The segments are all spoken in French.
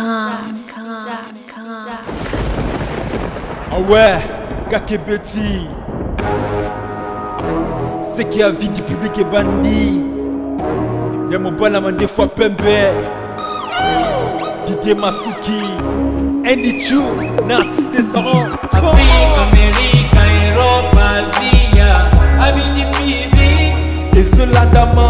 Calm, calm, calm. Ah ouais, Kakebeti. C'est qui a vie du public est bandit. Y'a mon bon amant des fois pembe. Didier Masuki. Andy Chou, Narcisse Descendant. Afrika, Amerika, Europa, Asia, Abidi Bibi. Et Zolandama. Afrika,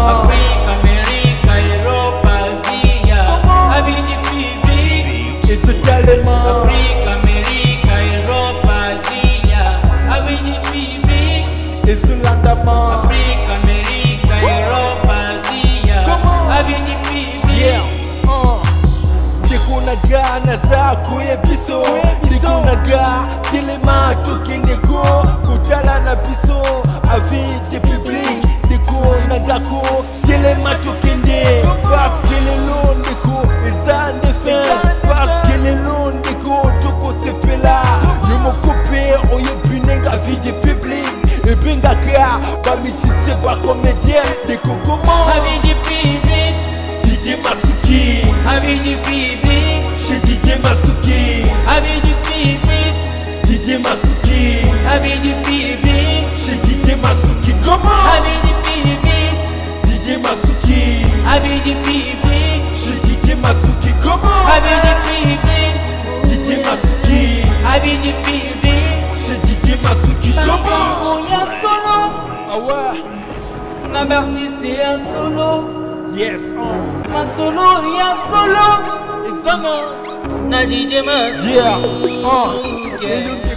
Zotalema. Afrika, Amerika, Europa, Asia, Abidi Bibi. Et Zolandama. Afrika, Amerika, Europa, Asia, Abidi Bibi. Yeah. Uh. ndikunaga naza kuyebiso ndikunaga kilema tukindeko kutala na biso avide public ndikunagako kilema tukinde oyo binenga vide public. Ebengaka bamisise bacomédien ndekokoma Abidi Bibi, Didier Masuki Abidi Bibi, Chez Didier Masuki Abidi Bibi, Didier Masuki Abidi Bibi, Chez Didier Masuki Comment Abidi Bibi, Didier Masuki Abidi Bibi, Chez Didier Masuki Comment rap artiste ya solo yes oh. masolo ya solo ezanga na dj mas yeah. oh. okay.